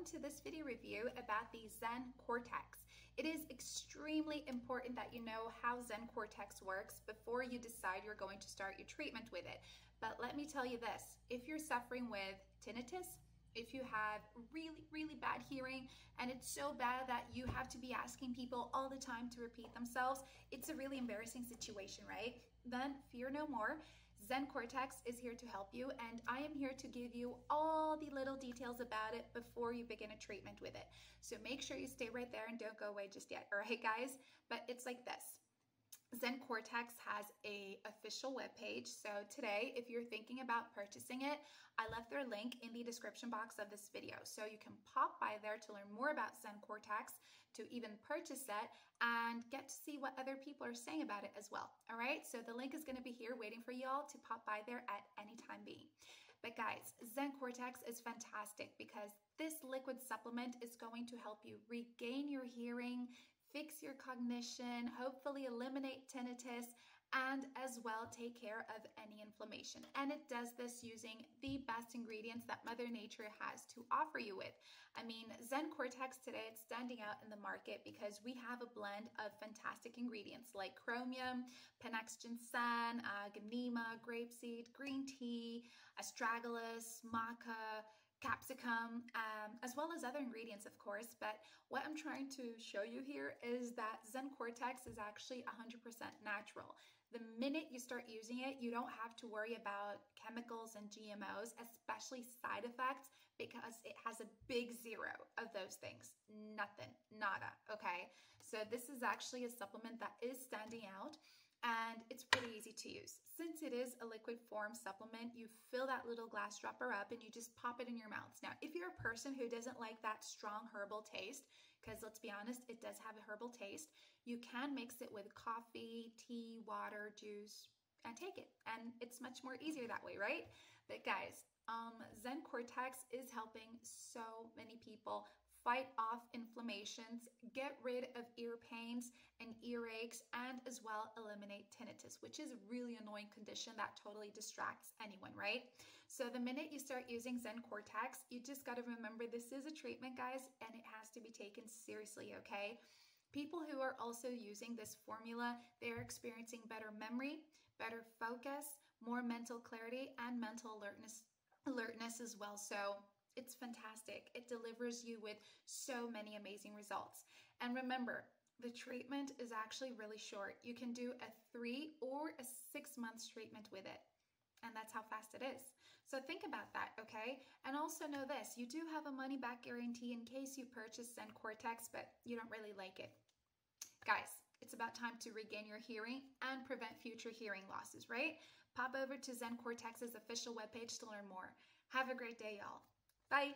welcome to this video review about the Zen Cortex. It is extremely important that you know how Zen Cortex works before you decide you're going to start your treatment with it. But let me tell you this, if you're suffering with tinnitus, if you have really, really bad hearing and it's so bad that you have to be asking people all the time to repeat themselves, it's a really embarrassing situation, right? Then fear no more. Zen Cortex is here to help you and I am here to give you all the little details about it before you begin a treatment with it. So make sure you stay right there and don't go away just yet. All right, guys? But it's like this. Zen Cortex has a official webpage. So today, if you're thinking about purchasing it, I left their link in the description box of this video. So you can pop by there to learn more about Zen Cortex, to even purchase it, and get to see what other people are saying about it as well. All right, so the link is gonna be here waiting for y'all to pop by there at any time being. But guys, Zen Cortex is fantastic because this liquid supplement is going to help you regain your hearing, fix your cognition, hopefully eliminate tinnitus, and as well take care of any inflammation. And it does this using the best ingredients that Mother Nature has to offer you with. I mean, Zen Cortex today, it's standing out in the market because we have a blend of fantastic ingredients like chromium, Panax ginseng, uh, Gymnema, grapeseed, green tea, astragalus, maca, capsicum, um, as well as other ingredients, of course. But what I'm trying to show you here is that Zen Cortex is actually 100% natural. The minute you start using it, you don't have to worry about chemicals and GMOs, especially side effects, because it has a big zero of those things. Nothing, nada, okay? So this is actually a supplement that is standing out and it's pretty easy to use. Since it is a liquid form supplement, you fill that little glass dropper up and you just pop it in your mouth. Now, if you're a person who doesn't like that strong herbal taste, because let's be honest, it does have a herbal taste, you can mix it with coffee, tea, water, juice, and take it. And it's much more easier that way, right? But guys, um, Zen Cortex is helping so many people fight off inflammations, get rid of ear pains and earaches, and as well eliminate tinnitus, which is a really annoying condition that totally distracts anyone, right? So the minute you start using Zen Cortex, you just got to remember this is a treatment, guys, and it has to be taken seriously, okay? People who are also using this formula, they're experiencing better memory, better focus, more mental clarity, and mental alertness, alertness as well. So it's fantastic. It delivers you with so many amazing results. And remember, the treatment is actually really short. You can do a three or a six months treatment with it. And that's how fast it is. So think about that, okay? And also know this, you do have a money back guarantee in case you purchase Zen Cortex, but you don't really like it. Guys, it's about time to regain your hearing and prevent future hearing losses, right? Pop over to Zen Cortex's official webpage to learn more. Have a great day, y'all. Bye.